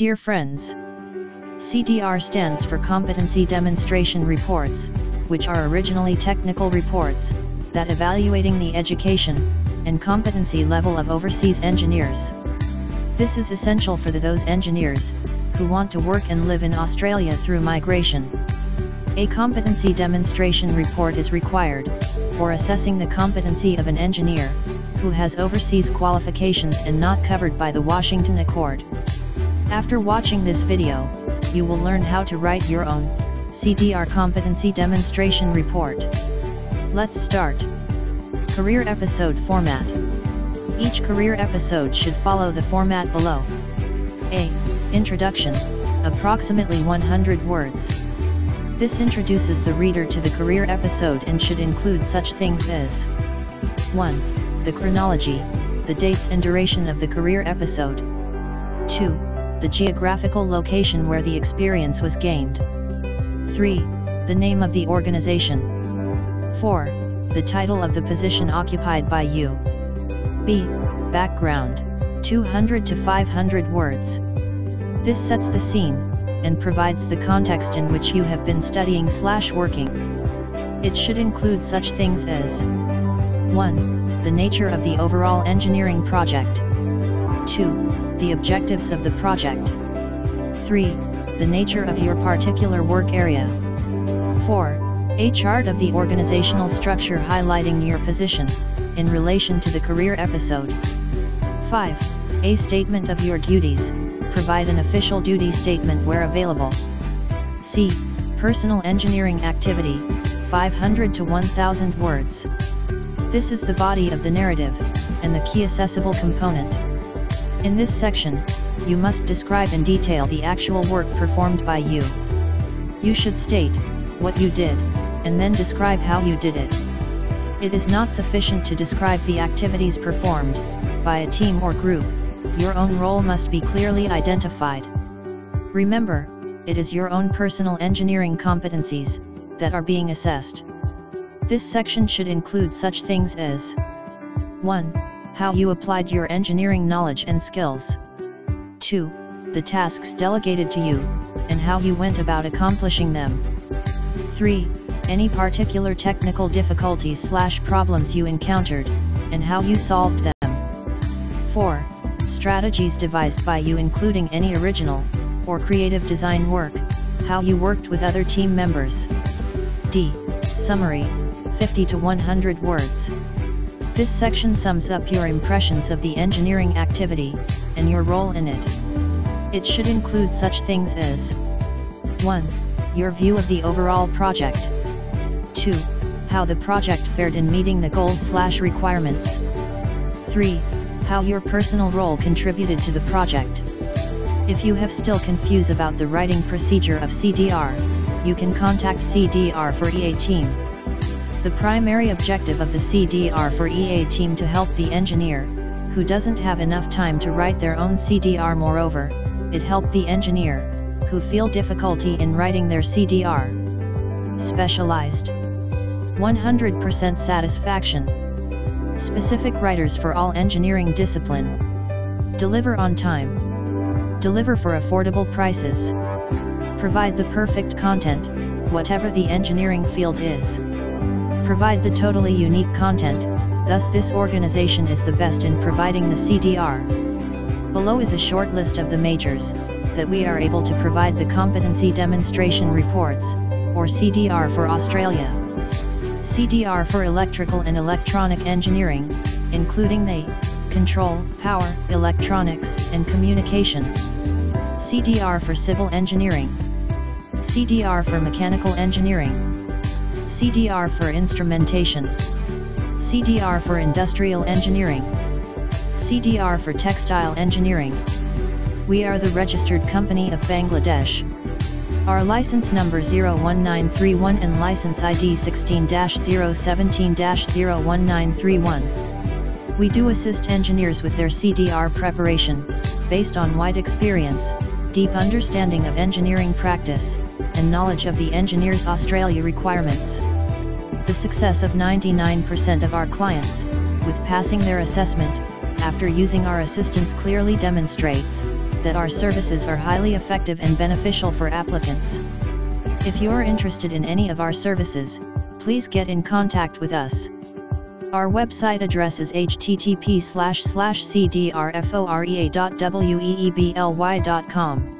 Dear friends, CDR stands for Competency Demonstration Reports, which are originally technical reports, that evaluating the education, and competency level of overseas engineers. This is essential for the, those engineers, who want to work and live in Australia through migration. A competency demonstration report is required, for assessing the competency of an engineer, who has overseas qualifications and not covered by the Washington Accord. After watching this video, you will learn how to write your own CDR competency demonstration report. Let's start. Career episode format. Each career episode should follow the format below. A. Introduction, approximately 100 words. This introduces the reader to the career episode and should include such things as 1. The chronology, the dates and duration of the career episode. 2 the geographical location where the experience was gained. 3. The name of the organization. 4. The title of the position occupied by you. B. Background, 200 to 500 words. This sets the scene, and provides the context in which you have been studying slash working. It should include such things as 1. The nature of the overall engineering project. 2. The objectives of the project. 3. The nature of your particular work area. 4. A chart of the organizational structure highlighting your position, in relation to the career episode. 5. A statement of your duties, provide an official duty statement where available. C. Personal engineering activity, 500 to 1000 words. This is the body of the narrative, and the key accessible component. In this section, you must describe in detail the actual work performed by you. You should state, what you did, and then describe how you did it. It is not sufficient to describe the activities performed, by a team or group, your own role must be clearly identified. Remember, it is your own personal engineering competencies, that are being assessed. This section should include such things as 1 how you applied your engineering knowledge and skills. 2. The tasks delegated to you, and how you went about accomplishing them. 3. Any particular technical difficulties slash problems you encountered, and how you solved them. 4. Strategies devised by you including any original, or creative design work, how you worked with other team members. D. Summary, 50 to 100 words. This section sums up your impressions of the engineering activity, and your role in it. It should include such things as 1. Your view of the overall project 2. How the project fared in meeting the goals slash requirements 3. How your personal role contributed to the project. If you have still confused about the writing procedure of CDR, you can contact CDR for EA team. The primary objective of the CDR for EA team to help the engineer, who doesn't have enough time to write their own CDR moreover, it help the engineer, who feel difficulty in writing their CDR. Specialized. 100% satisfaction. Specific writers for all engineering discipline. Deliver on time. Deliver for affordable prices. Provide the perfect content, whatever the engineering field is provide the totally unique content, thus this organization is the best in providing the CDR. Below is a short list of the majors, that we are able to provide the Competency Demonstration Reports, or CDR for Australia. CDR for Electrical and Electronic Engineering, including the Control, Power, Electronics, and Communication. CDR for Civil Engineering. CDR for Mechanical Engineering. CDR for Instrumentation, CDR for Industrial Engineering, CDR for Textile Engineering. We are the registered company of Bangladesh. Our license number 01931 and license ID 16-017-01931. We do assist engineers with their CDR preparation, based on wide experience, deep understanding of engineering practice, and knowledge of the Engineers Australia requirements. The success of 99% of our clients, with passing their assessment, after using our assistance clearly demonstrates, that our services are highly effective and beneficial for applicants. If you're interested in any of our services, please get in contact with us. Our website address is http cdrforea.weebly.com.